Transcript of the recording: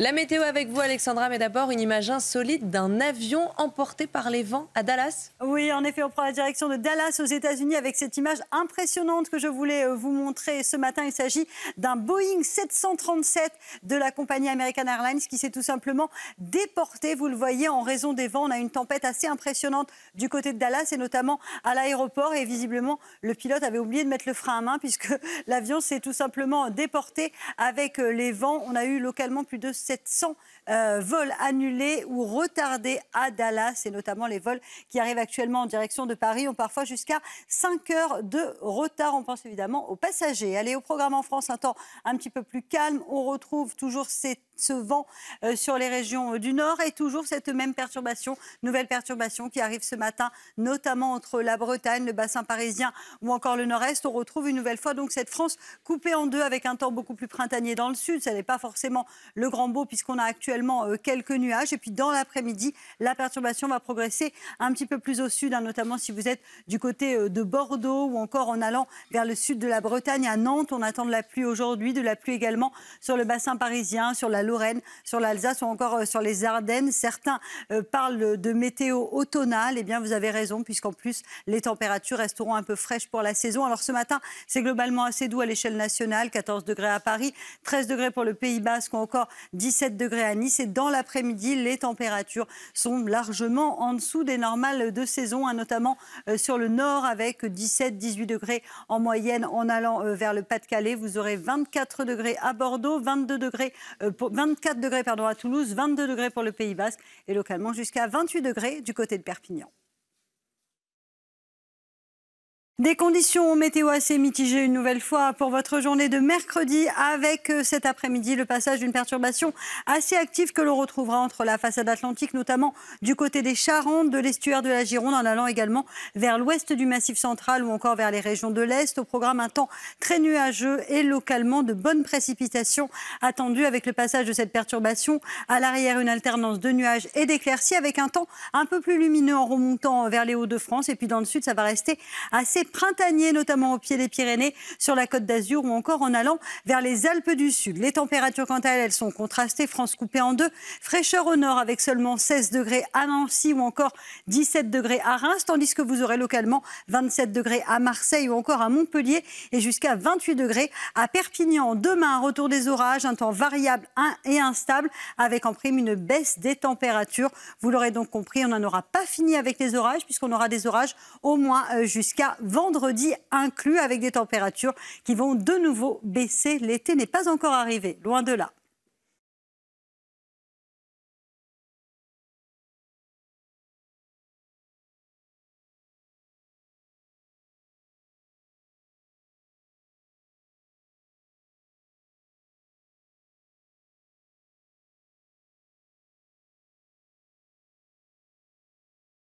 La météo avec vous, Alexandra, mais d'abord une image insolite d'un avion emporté par les vents à Dallas. Oui, en effet, on prend la direction de Dallas aux États-Unis avec cette image impressionnante que je voulais euh, vous montrer ce matin. Il s'agit d'un Boeing 737 de la compagnie American Airlines qui s'est tout simplement déporté. Vous le voyez, en raison des vents, on a une tempête assez impressionnante du côté de Dallas et notamment à l'aéroport. Et visiblement, le pilote avait oublié de mettre le frein à main puisque l'avion s'est tout simplement déporté avec euh, les vents. On a eu localement plus de 700 euh, vols annulés ou retardés à Dallas, et notamment les vols qui arrivent actuellement en direction de Paris ont parfois jusqu'à 5 heures de retard. On pense évidemment aux passagers. Allez, au programme en France, un temps un petit peu plus calme. On retrouve toujours ces ce vent euh, sur les régions euh, du nord et toujours cette même perturbation, nouvelle perturbation qui arrive ce matin, notamment entre la Bretagne, le bassin parisien ou encore le nord-est. On retrouve une nouvelle fois donc cette France coupée en deux avec un temps beaucoup plus printanier dans le sud. Ce n'est pas forcément le grand beau puisqu'on a actuellement euh, quelques nuages. Et puis dans l'après-midi, la perturbation va progresser un petit peu plus au sud, hein, notamment si vous êtes du côté de Bordeaux ou encore en allant vers le sud de la Bretagne à Nantes. On attend de la pluie aujourd'hui, de la pluie également sur le bassin parisien, sur la Lorraine, sur l'Alsace ou encore euh, sur les Ardennes. Certains euh, parlent de météo automnale. Eh bien, vous avez raison, puisqu'en plus, les températures resteront un peu fraîches pour la saison. Alors ce matin, c'est globalement assez doux à l'échelle nationale, 14 degrés à Paris, 13 degrés pour le Pays Basque ou encore 17 degrés à Nice. Et dans l'après-midi, les températures sont largement en dessous des normales de saison, hein, notamment euh, sur le nord avec 17-18 degrés en moyenne en allant vers le Pas-de-Calais. Vous aurez 24 degrés à Bordeaux, 22 degrés pour 24 degrés pardon, à Toulouse, 22 degrés pour le Pays Basque et localement jusqu'à 28 degrés du côté de Perpignan. Des conditions météo assez mitigées une nouvelle fois pour votre journée de mercredi avec euh, cet après-midi le passage d'une perturbation assez active que l'on retrouvera entre la façade atlantique, notamment du côté des Charentes, de l'estuaire de la Gironde, en allant également vers l'ouest du Massif central ou encore vers les régions de l'Est. Au programme, un temps très nuageux et localement de bonnes précipitations attendues avec le passage de cette perturbation. À l'arrière, une alternance de nuages et d'éclaircies avec un temps un peu plus lumineux en remontant vers les Hauts-de-France. Et puis dans le sud, ça va rester assez notamment au pied des Pyrénées, sur la côte d'Azur ou encore en allant vers les Alpes du Sud. Les températures, quant à elles, elles sont contrastées. France coupée en deux. Fraîcheur au nord avec seulement 16 degrés à Nancy ou encore 17 degrés à Reims, tandis que vous aurez localement 27 degrés à Marseille ou encore à Montpellier et jusqu'à 28 degrés à Perpignan. Demain, un retour des orages, un temps variable et instable avec en prime une baisse des températures. Vous l'aurez donc compris, on n'en aura pas fini avec les orages puisqu'on aura des orages au moins euh, jusqu'à vendredi inclus avec des températures qui vont de nouveau baisser. L'été n'est pas encore arrivé, loin de là.